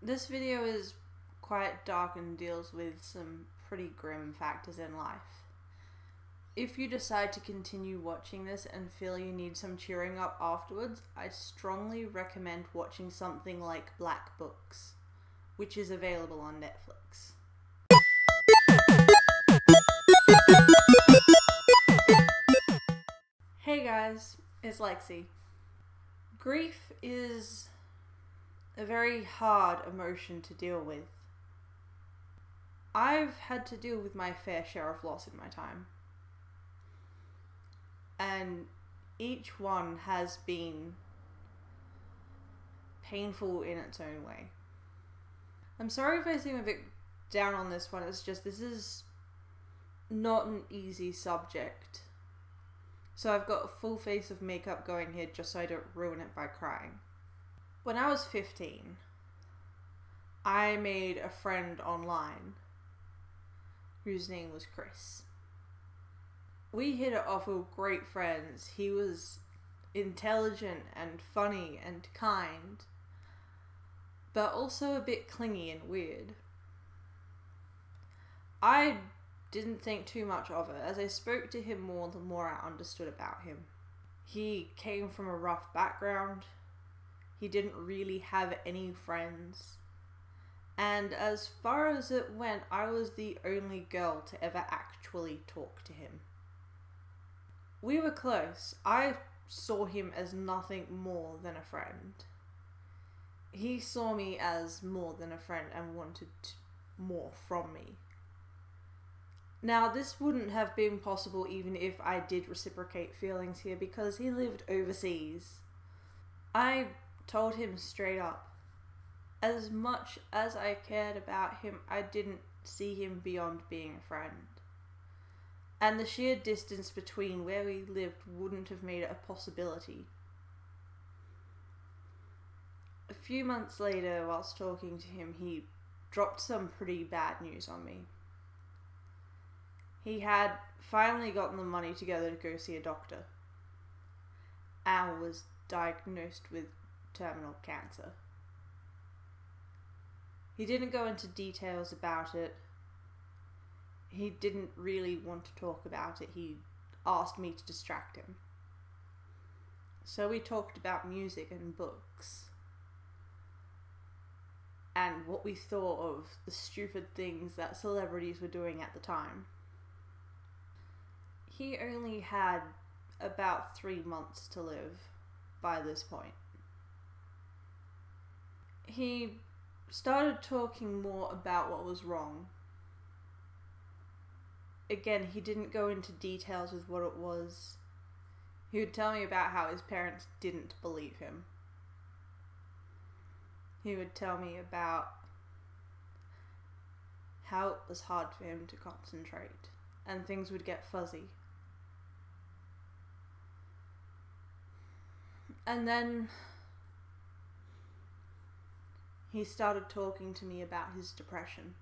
This video is quite dark and deals with some pretty grim factors in life. If you decide to continue watching this and feel you need some cheering up afterwards, I strongly recommend watching something like Black Books, which is available on Netflix. Hey guys, it's Lexi. Grief is a very hard emotion to deal with. I've had to deal with my fair share of loss in my time. And each one has been painful in its own way. I'm sorry if I seem a bit down on this one, it's just this is not an easy subject. So I've got a full face of makeup going here just so I don't ruin it by crying. When I was 15, I made a friend online whose name was Chris. We hit it off with great friends. He was intelligent and funny and kind, but also a bit clingy and weird. I didn't think too much of it. As I spoke to him more, the more I understood about him. He came from a rough background. He didn't really have any friends. And as far as it went, I was the only girl to ever actually talk to him. We were close. I saw him as nothing more than a friend. He saw me as more than a friend and wanted more from me. Now, this wouldn't have been possible even if I did reciprocate feelings here because he lived overseas. I told him straight up, as much as I cared about him, I didn't see him beyond being a friend. And the sheer distance between where we lived wouldn't have made it a possibility. A few months later, whilst talking to him, he dropped some pretty bad news on me he had finally gotten the money together to go see a doctor and was diagnosed with terminal cancer. He didn't go into details about it. He didn't really want to talk about it. He asked me to distract him. So we talked about music and books. And what we thought of the stupid things that celebrities were doing at the time he only had about three months to live by this point. He started talking more about what was wrong. Again, he didn't go into details with what it was. He would tell me about how his parents didn't believe him. He would tell me about how it was hard for him to concentrate and things would get fuzzy. And then he started talking to me about his depression.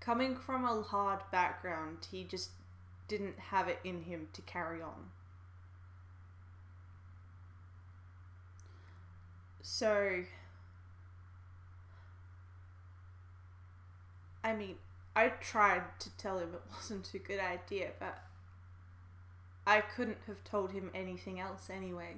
Coming from a hard background, he just didn't have it in him to carry on. So, I mean, I tried to tell him it wasn't a good idea, but I couldn't have told him anything else anyway.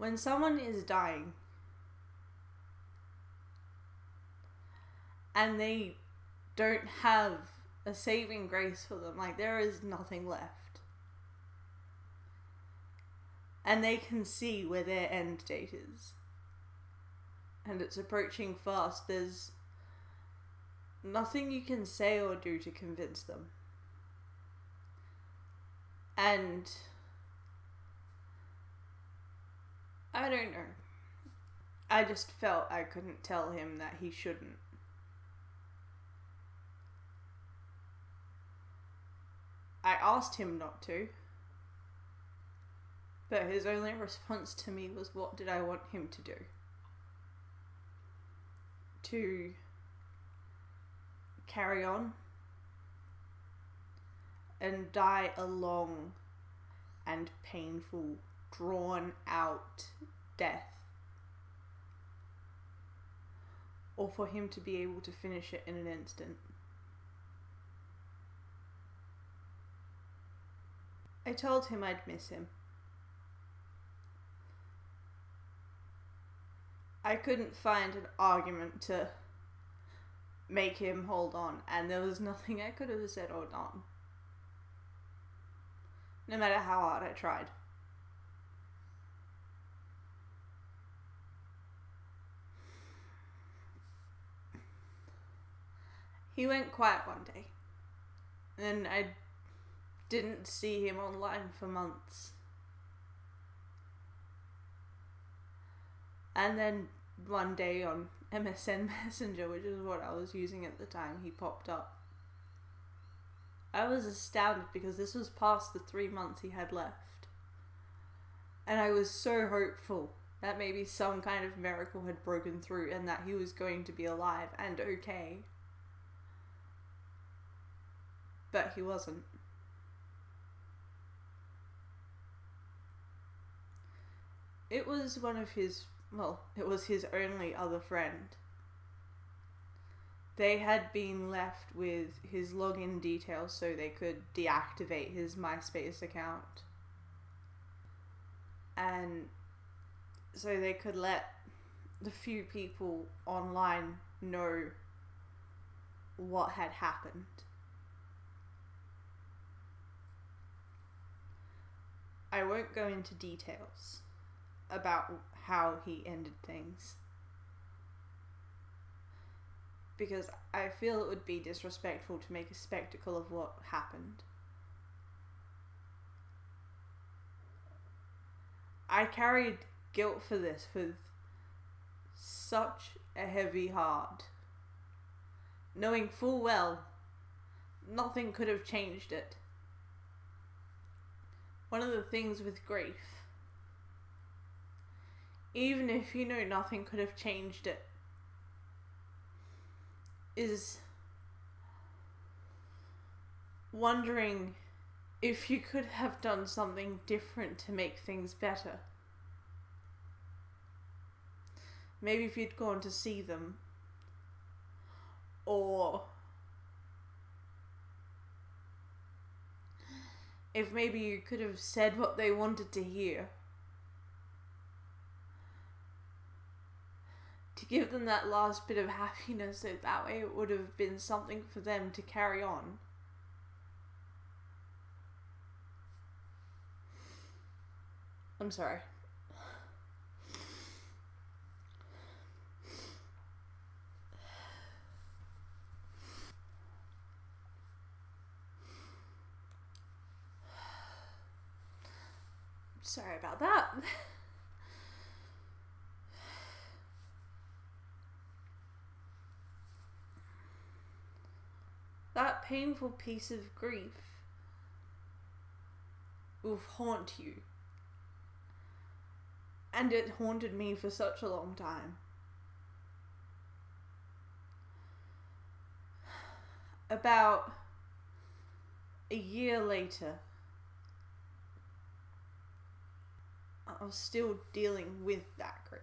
When someone is dying and they don't have a saving grace for them, like there is nothing left. And they can see where their end date is and it's approaching fast, there's nothing you can say or do to convince them. And I don't know. I just felt I couldn't tell him that he shouldn't. I asked him not to. But his only response to me was, What did I want him to do? to carry on and die a long and painful, drawn out death. Or for him to be able to finish it in an instant. I told him I'd miss him. I couldn't find an argument to make him hold on, and there was nothing I could have said or done. No matter how hard I tried. He went quiet one day, and I didn't see him online for months. And then one day on MSN Messenger, which is what I was using at the time, he popped up. I was astounded because this was past the three months he had left. And I was so hopeful that maybe some kind of miracle had broken through and that he was going to be alive and okay. But he wasn't. It was one of his well, it was his only other friend. They had been left with his login details so they could deactivate his MySpace account. And so they could let the few people online know what had happened. I won't go into details about how he ended things. Because I feel it would be disrespectful to make a spectacle of what happened. I carried guilt for this with such a heavy heart, knowing full well nothing could have changed it. One of the things with grief even if you know nothing could have changed it, is wondering if you could have done something different to make things better. Maybe if you'd gone to see them, or if maybe you could have said what they wanted to hear. to give them that last bit of happiness so that way it would have been something for them to carry on. I'm sorry. Sorry about that. that painful piece of grief will haunt you. And it haunted me for such a long time. About a year later, I was still dealing with that grief.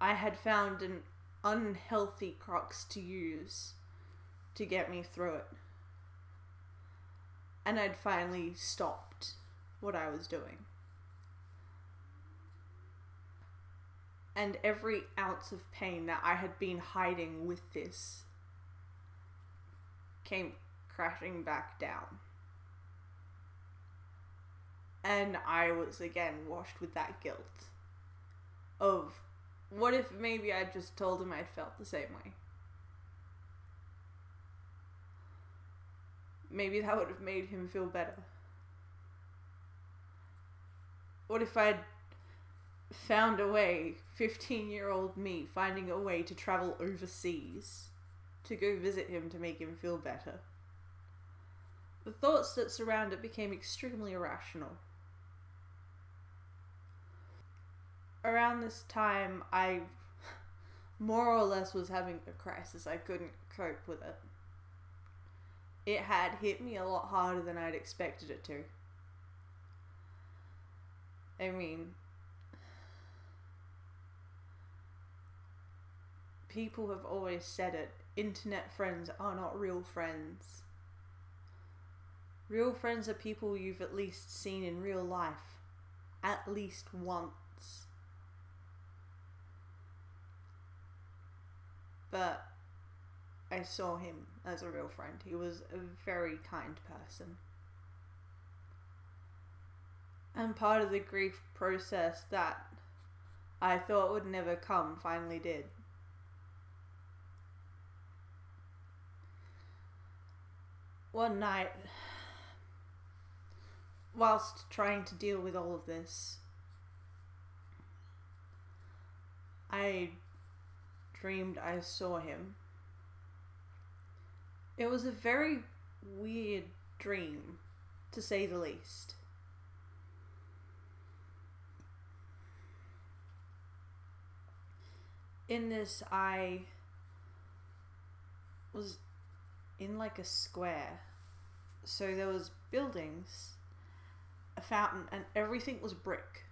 I had found an unhealthy crux to use to get me through it. And I'd finally stopped what I was doing. And every ounce of pain that I had been hiding with this came crashing back down. And I was again washed with that guilt of what if maybe I just told him I'd felt the same way? maybe that would have made him feel better. What if I'd found a way, 15 year old me, finding a way to travel overseas to go visit him to make him feel better? The thoughts that surround it became extremely irrational. Around this time, I more or less was having a crisis. I couldn't cope with it it had hit me a lot harder than I'd expected it to. I mean, people have always said it internet friends are not real friends. Real friends are people you've at least seen in real life, at least once. But I saw him as a real friend. He was a very kind person. And part of the grief process that I thought would never come finally did. One night, whilst trying to deal with all of this, I dreamed I saw him. It was a very weird dream, to say the least. In this, I was in like a square. So there was buildings, a fountain, and everything was brick.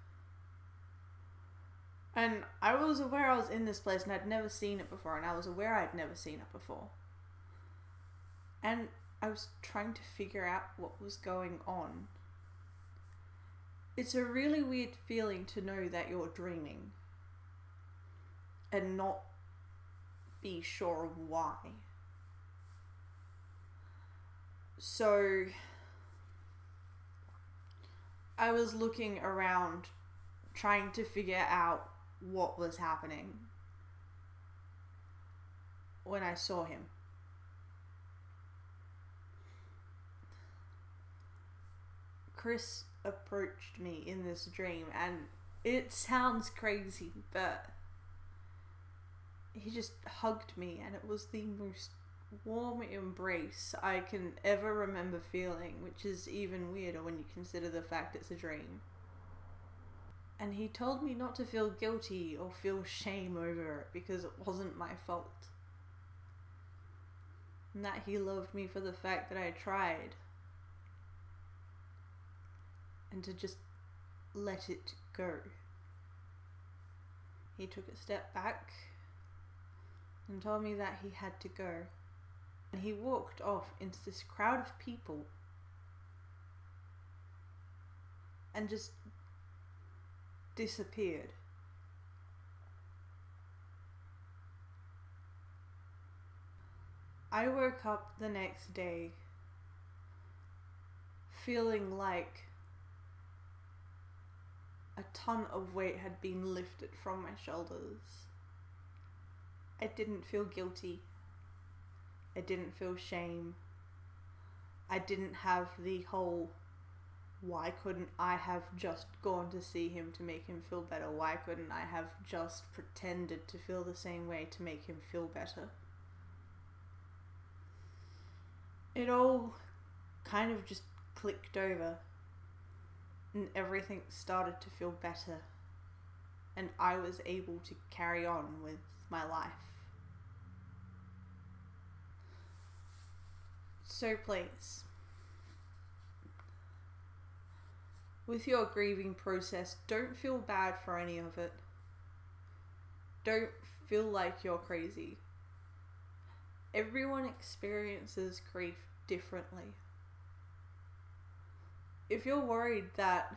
And I was aware I was in this place and I'd never seen it before, and I was aware I'd never seen it before. And I was trying to figure out what was going on. It's a really weird feeling to know that you're dreaming and not be sure why. So I was looking around trying to figure out what was happening when I saw him. Chris approached me in this dream, and it sounds crazy, but he just hugged me, and it was the most warm embrace I can ever remember feeling, which is even weirder when you consider the fact it's a dream. And he told me not to feel guilty or feel shame over it because it wasn't my fault. And that he loved me for the fact that I tried. And to just let it go. He took a step back and told me that he had to go. And he walked off into this crowd of people and just disappeared. I woke up the next day feeling like a ton of weight had been lifted from my shoulders. I didn't feel guilty. I didn't feel shame. I didn't have the whole why couldn't I have just gone to see him to make him feel better? Why couldn't I have just pretended to feel the same way to make him feel better? It all kind of just clicked over and everything started to feel better and I was able to carry on with my life. So please, with your grieving process, don't feel bad for any of it. Don't feel like you're crazy. Everyone experiences grief differently. If you're worried that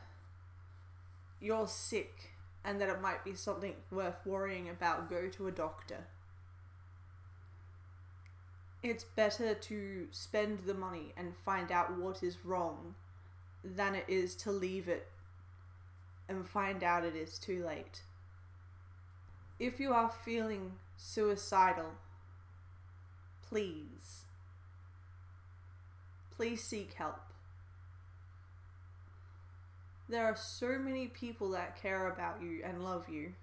you're sick and that it might be something worth worrying about, go to a doctor it's better to spend the money and find out what is wrong than it is to leave it and find out it is too late. If you are feeling suicidal, please, please seek help. There are so many people that care about you and love you.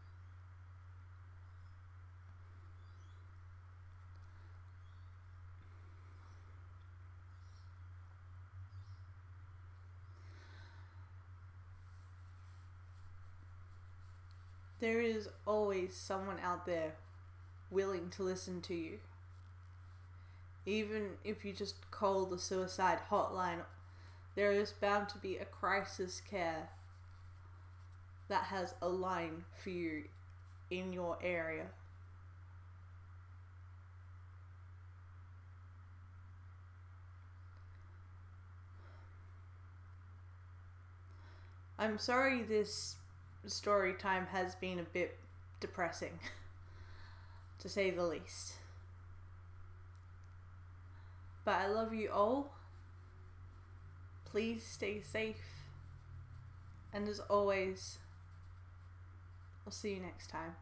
There is always someone out there willing to listen to you. Even if you just call the suicide hotline, there is bound to be a crisis care that has a line for you in your area. I'm sorry this story time has been a bit depressing, to say the least. But I love you all. Please stay safe. And as always, I'll see you next time.